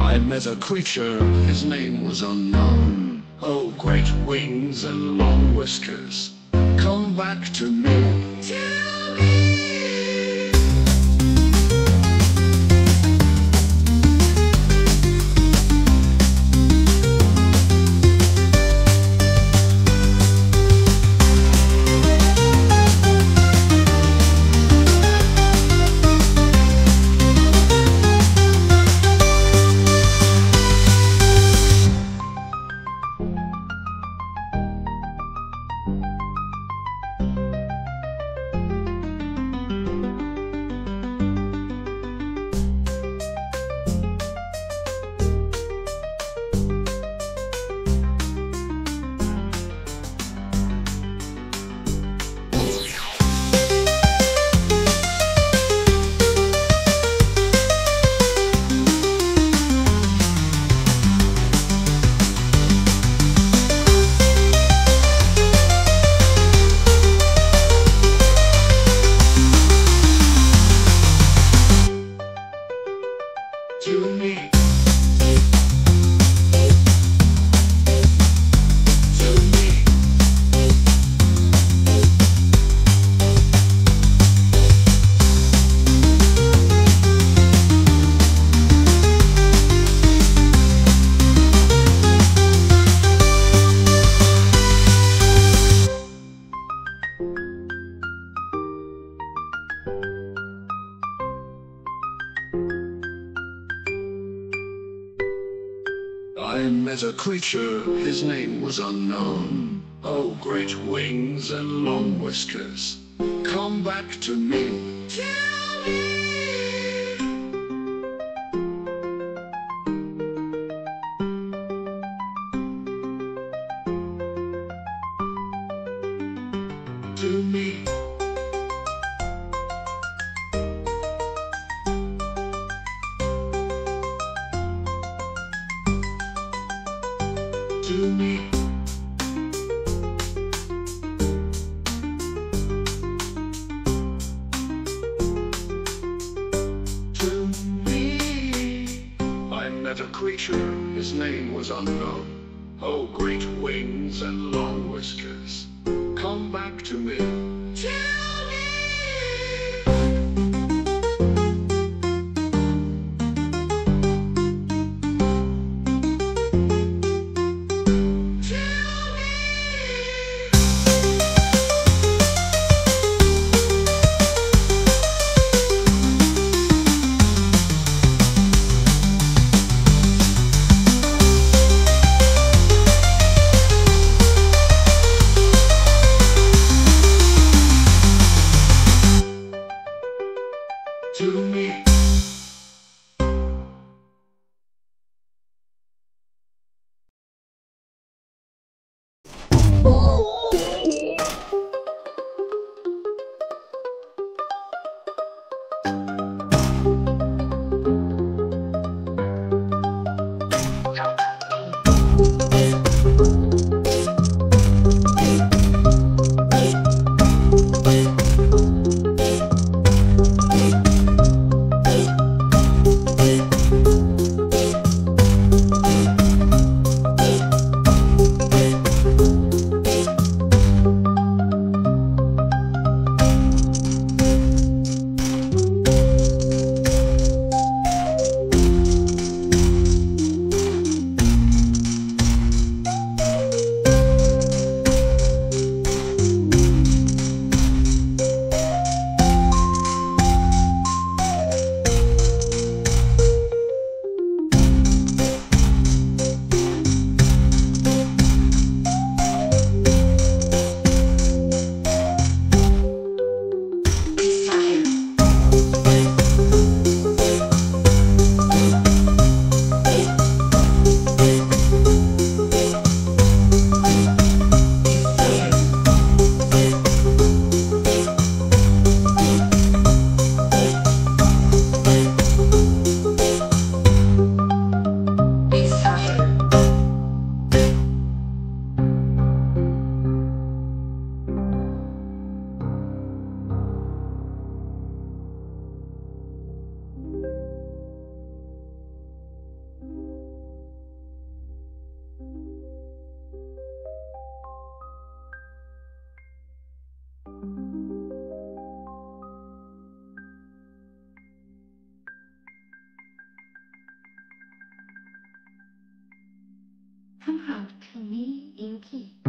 I met a creature, his name was unknown. Oh, great wings and long whiskers, come back to me. Creature, his name was unknown. Oh, great wings and long whiskers, come back to me. Back to me. aqui.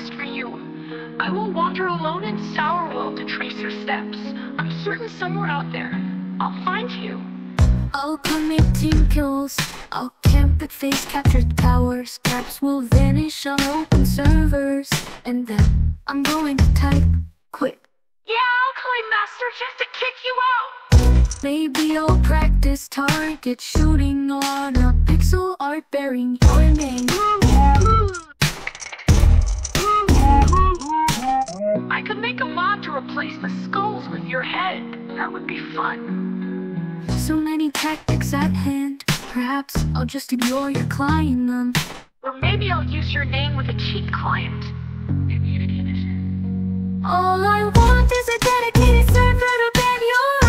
Quest for you. I will wander alone in Sauerworld to trace your steps. I'm certain somewhere out there, I'll find you. I'll commit team kills. I'll camp at base captured towers. Caps will vanish on open servers. And then I'm going to type quit. Yeah, I'll claim Master just to kick you out. Maybe I'll practice target shooting on a pixel art bearing your name. I could make a mod to replace the skulls with your head. That would be fun. So many tactics at hand. Perhaps I'll just ignore your client them. Or maybe I'll use your name with a cheap client. All I want is a dedicated server to ban your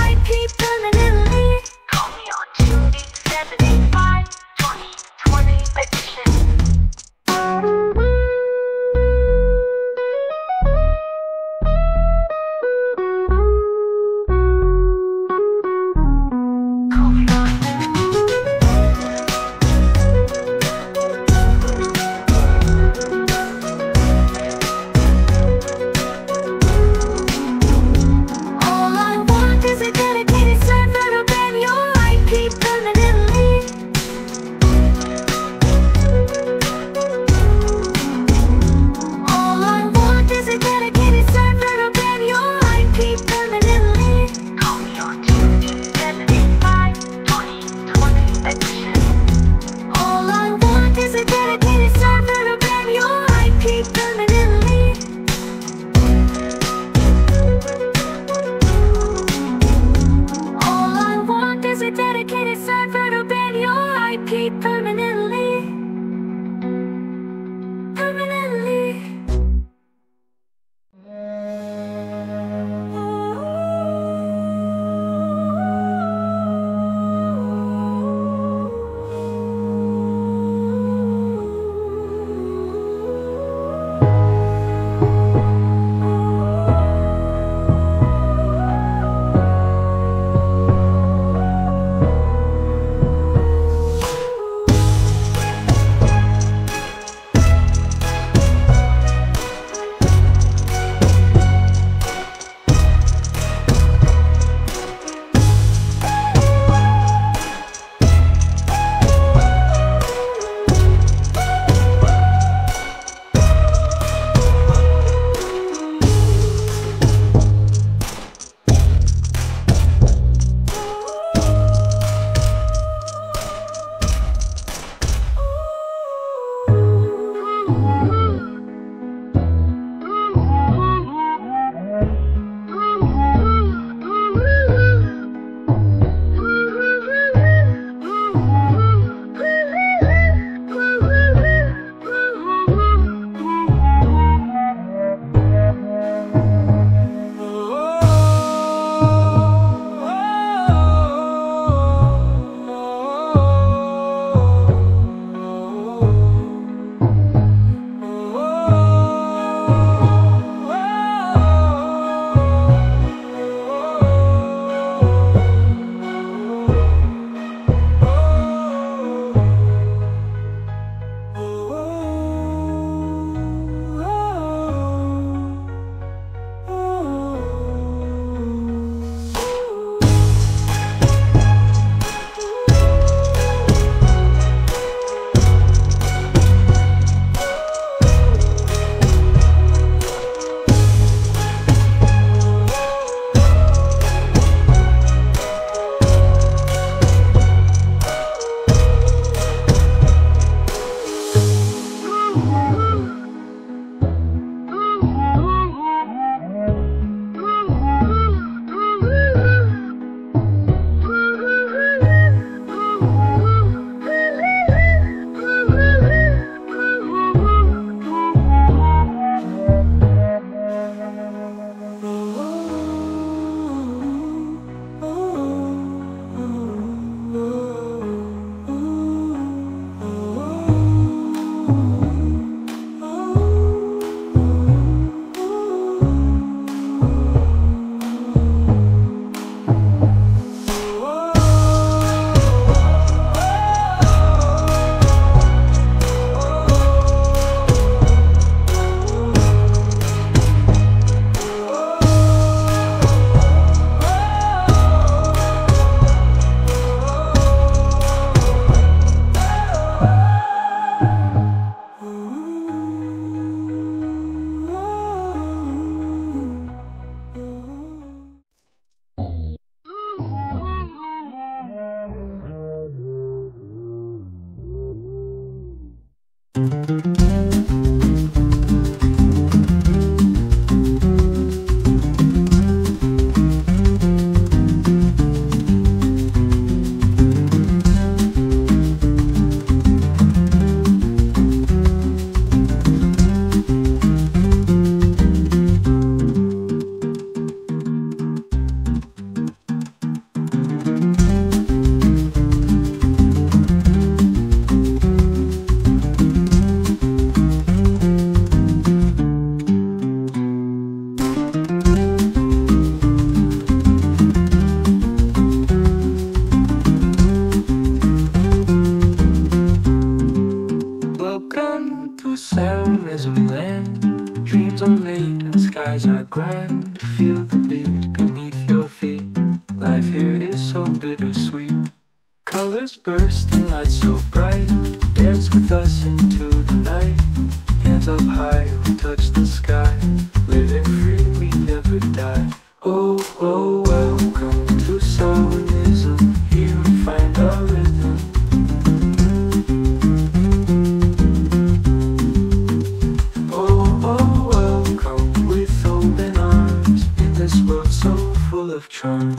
Full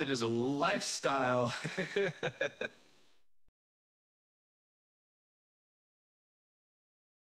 It is a lifestyle.